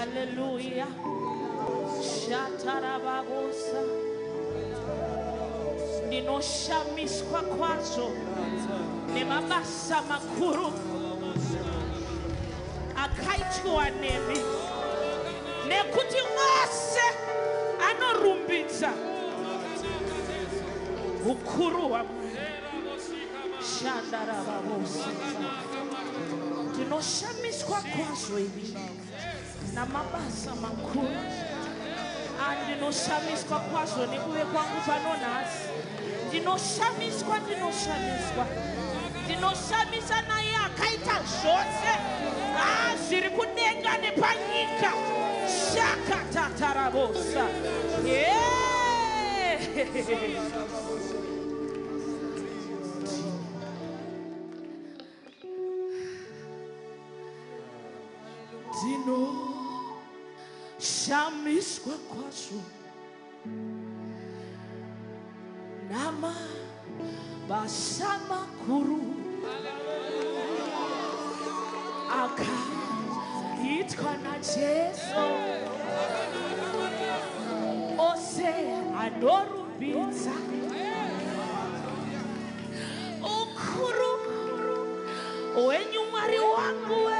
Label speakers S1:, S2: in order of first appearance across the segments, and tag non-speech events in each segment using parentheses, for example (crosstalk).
S1: haleluya shatarababosa. Ndinoshamiswa kwazvo nemabasa makuru. Akaitwa nemi. Nekuti vose anorumbidza. Ukuru shandaravavose ndinoshamiswa kwazvo ivi namabasa makuru. Andinoshamiswa kwazvo nekuve kwangu pano nhasi. Ndinoshamiswa ndinoshamiswa. Ndinoshamisa naye akaita zvose. Ah, zviri kudenga nepanyika. Shakatatarabosa Yeah. (laughs) ndinoshamiswa kwazvo namabasa makuru akaitwa najesu ose anorumbidza ukuru hwenyu mwari wangu we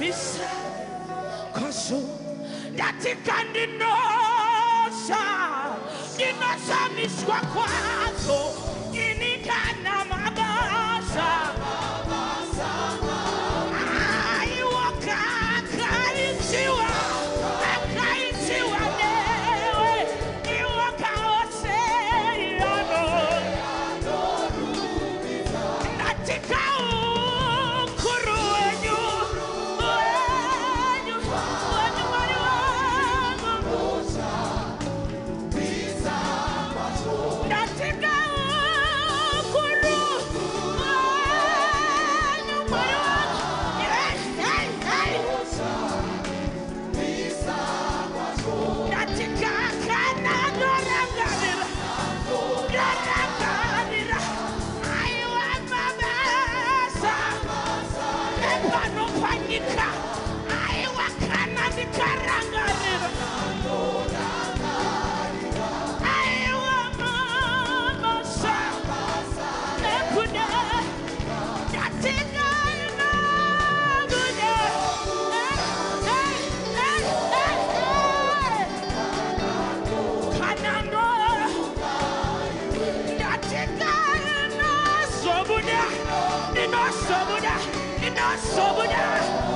S1: misa kwazo katika ndinosha ndinoshamiswa kwazo inikana epanopanyika aiwa kana ndikarangarira aiwa hey, hey. Kanangora Ndatika inosobuda Nós somos nós!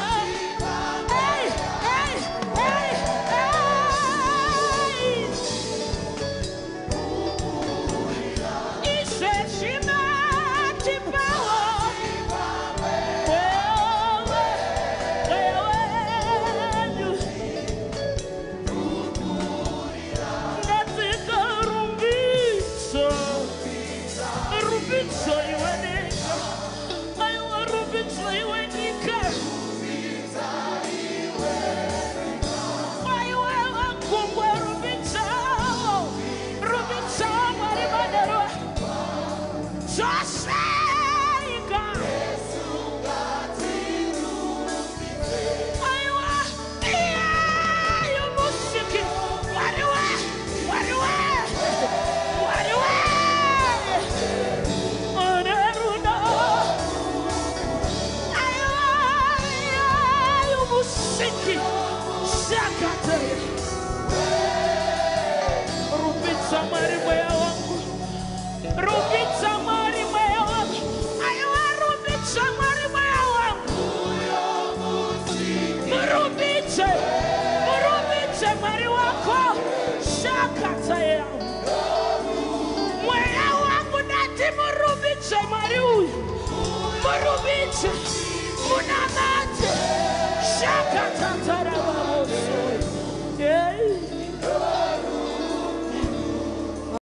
S1: been so you and me. Sinti, Sakate, Rubitsa Marimaya wangu, Rubitsa Marimaya wangu, Aiwa Rubitsa Marimaya wangu, Rubitsa, Rubitsa Mariwako, Sakate yangu, Mwaya wangu nati Murubitsa Mariuyu, Murubitsa, Munamaya. Shaka Tantarababa.